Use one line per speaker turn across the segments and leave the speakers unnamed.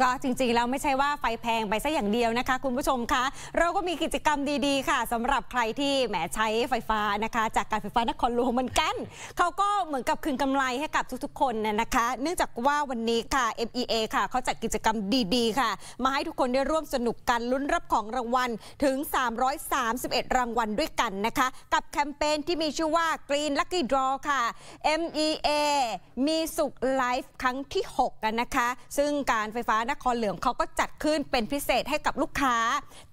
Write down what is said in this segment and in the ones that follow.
ก็จริงๆแล้วไม่ใช่ว่าไฟแพงไปซะอย่างเดียวนะคะ คุณผู้ชมคะ เราก็มีกิจกรรมดีๆ ค่ะสำหรับใครที่แหมใช้ไฟฟ้านะคะ จากการไฟฟ้านครหลวงเหมือนกันเขาก็เหมือนกับคืนกำไรให้กับทุกๆ คนนะนะคะ เนื่องจากว่าวันนี้ค่ะ MEA ค่ะเขาจัดกิจกรรมดีๆ ค่ะ มาให้ทุกคนได้ร่วมสนุกกันลุ้นรับของรางวัลถึง 331 รางวัลด้วยกันนะคะ กับแคมเปญที่มีชื่อว่า Green Lucky Draw ค่ะ MEA มีสุขไลฟ์ครั้งที่6กันนะคะ ซึ่งการไฟฟ้านครเหลืองเขาก็จัดขึ้นเป็นพิเศษให้กับลูกค้า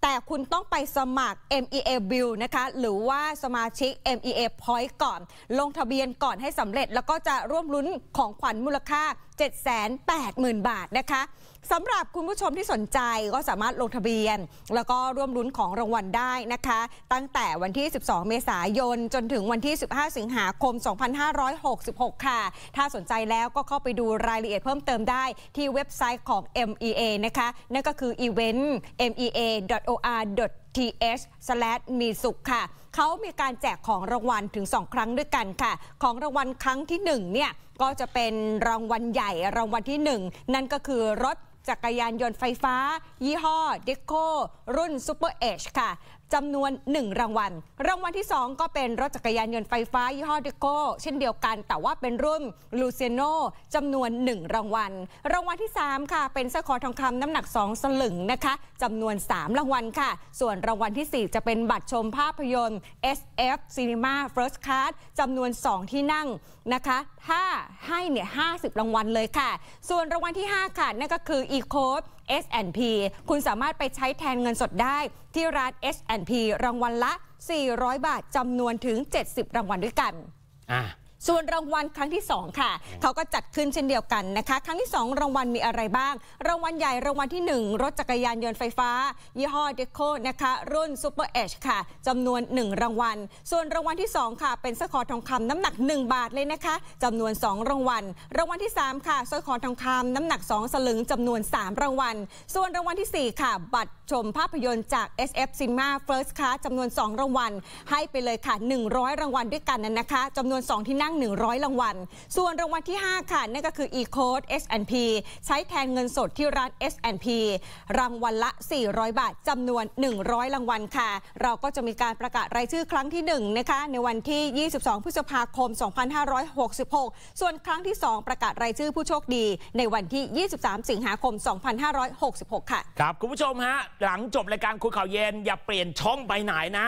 แต่คุณต้องไปสมัคร MEA Bill นะคะหรือว่าสมาชิก MEA Point ก่อน ลงทะเบียนก่อนให้สำเร็จแล้วก็จะร่วมลุ้นของขวัญมูลค่า 780,000 บาทนะคะสำหรับคุณผู้ชมที่สนใจก็สามารถลงทะเบียน แล้วก็ร่วมลุ้นของรางวัลได้นะคะ ตั้งแต่วันที่ 12 เมษายน จนถึงวันที่ 15 สิงหาคม 2566 ค่ะ ถ้าสนใจแล้วก็เข้าไปดูรายละเอียดเพิ่มเติมได้ที่เว็บไซต์ของ MEA นะคะ นั่นก็คือ event mea.or th มีสุขค่ะ เขามีการแจกของรางวัลถึง 2 ครั้งด้วยกันค่ะ ของรางวัลครั้งที่ 1 เนี่ยก็จะเป็นรางวัลใหญ่รางวัลที่ 1 นั่นก็คือรถจักรยานยนต์ไฟฟ้า ยี่ห้อเดโครุ่นซูเปอร์เอชค่ะ จำนวน 1 รางวัล รางวัลที่ 2 ก็เป็นรถจักรยานยนต์ไฟฟ้า ยี่ห้อเดโคเช่นเดียวกัน แต่ว่าเป็นรุ่นลูเซโนจำนวน 1 รางวัล รางวัลที่ 3 ค่ะ เป็นสร้อยคอทองคำน้ำหนัก 2 สลึงนะคะจำนวน 3 รางวัลค่ะ ส่วนรางวัลที่ 4 จะเป็นบัตรชมภาพยนตร์ SF Cinema First Class จำนวน 2 ที่นั่งนะคะ ถ้าให้เนี่ย 50 รางวัลเลยค่ะ ส่วนรางวัลที่ 5 ค่ะ นั่นก็คือ e-code S&P คุณสามารถไปใช้แทนเงินสดได้ ที่ร้าน S&P รางวัลละ 400 บาทจำนวนถึง 70 รางวัลด้วยกัน
อะ
ส่วนรางวัลครั้งที่ 2 ค่ะ เขาก็จัดขึ้นเช่นเดียวกันนะคะ ครั้งที่ 2 รางวัลมีอะไรบ้าง รางวัลใหญ่รางวัลที่ 1 รถจักรยานยนต์ไฟฟ้า ยี่ห้อเดโคนะคะ รุ่น Super Edge ค่ะจำนวน 1 รางวัล ส่วนรางวัลที่ 2 ค่ะ เป็นสร้อยคอทองคำน้ำหนัก 1 บาทเลยนะคะจำนวน 2 รางวัล รางวัลที่ 3 ค่ะสร้อยคอทองคำน้ำหนัก 2 สลึงจำนวน 3 รางวัล ส่วนรางวัลที่ 4 ค่ะ บัตรชมภาพยนตร์จาก SF Cinema First Class จำนวน 2 รางวัล ให้ไปเลยค่ะ 100 รางวัลด้วยกันนะคะจำนวน 2 ที่นั่ง 100 รางวัล ส่วนรางวัลที่ 5 ค่ะนั่นก็คือ e-code S&P ใช้แทนเงินสดที่ร้าน S&P รางวัลละ 400 บาทจำนวน 100 รางวัลค่ะ เราก็จะมีการประกาศรายชื่อครั้งที่ 1 นะคะ ในวันที่ 22 พฤษภาคม 2566 ส่วนครั้งที่ 2 ประกาศรายชื่อผู้โชคดี ในวันที่ 23 สิงหาคม 2566 ค่ะ
ครับ คุณผู้ชมฮะ หลังจบรายการคุยข่าวเย็น อย่าเปลี่ยนช่องไปไหนนะ